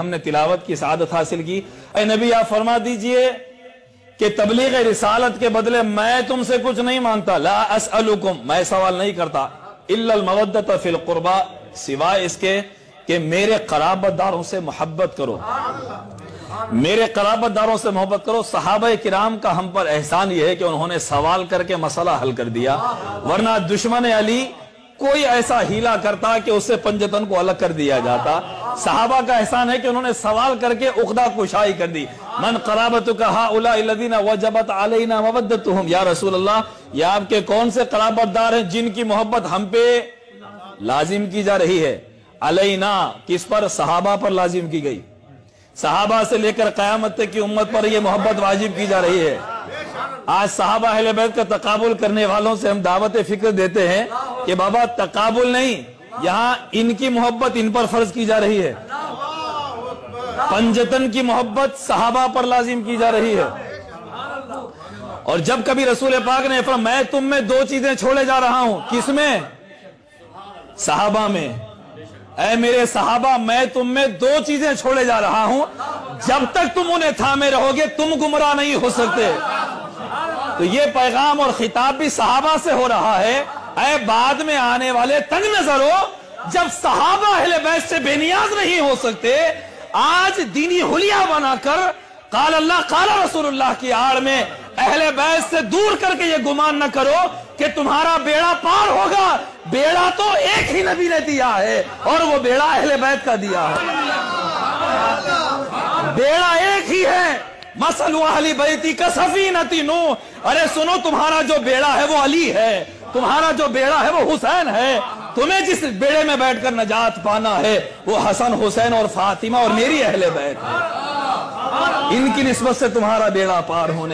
हमने तिलावत की सादत हासिल की। अरे नबी, आप फरमा दीजिए कि तबलीग रिसालत के बदले मैं तुमसे कुछ नहीं माँगता। ला असअलुकुम, मैं सवाल नहीं करता। इल्लल मवद्दत फिल कुर्बा, सिवाय इसके कि मेरे कराबतदारों से मोहब्बत करो। मेरे कराबतदारों से मोहब्बत करो। सहाबा किराम का हम पर एहसान यह है कि उन्होंने सवाल करके मसला हल कर दिया। वरना दुश्मन अली कोई ऐसा हीला करता कि उससे पंजतन को अलग कर दिया जाता। सहाबा का एहसान है कि उन्होंने सवाल करके उकदा कुशाई कर दी। मन कराबत कहा उलादीना वजबत अलैना मवद्दत या रसूल अल्लाह ये आपके कौन से कराबतदार हैं जिनकी मोहब्बत हम पे लाजिम की जा रही है? अलैना, किस पर? सहाबा पर लाजिम की गई। सहाबा से लेकर कयामत की उम्मत पर यह मोहब्बत वाजिब की जा रही है। आज साहबा अहले का तकाबुल करने वालों से हम दावत फ़िक्र देते हैं कि बाबा, तकाबुल नहीं। यहाँ इनकी मोहब्बत इन पर फ़र्ज़ की जा रही है। पंजतन की मोहब्बत सहाबा पर लाजिम की जा रही है। और जब कभी रसूल पाक ने फरमा मैं तुम में दो चीज़ें छोड़े जा रहा हूँ। किसमें सहाबा में। ऐ मेरे सहाबा, मैं तुम में दो चीज़ें छोड़े जा रहा हूँ। जब तक तुम उन्हें थामे रहोगे, तुम गुमराह नहीं हो सकते। तो ये पैगाम और खिताब भी सहाबा से हो रहा है। ऐ बाद में आने वाले तंग नज़र हो जब सहाबा अहले बैत से बेनियाज नहीं हो सकते, आज दीनी हुलिया बनाकर काल अल्लाह, काला रसूलुल्लाह की आड़ में अहले बैत से दूर करके ये गुमान न करो कि तुम्हारा बेड़ा पार होगा। बेड़ा तो एक ही नबी ने दिया है और वो बेड़ा अहले बैत का दिया है। बेड़ा एक ही है। मसल अली बैती का सफी नो अरे सुनो, तुम्हारा जो बेड़ा है वो अली है। तुम्हारा जो बेड़ा है वो हुसैन है। तुम्हें जिस बेड़े में बैठकर नजात पाना है, वो हसन, हुसैन और फातिमा और मेरी अहले बैत है। इनकी नस्बत से तुम्हारा बेड़ा पार होने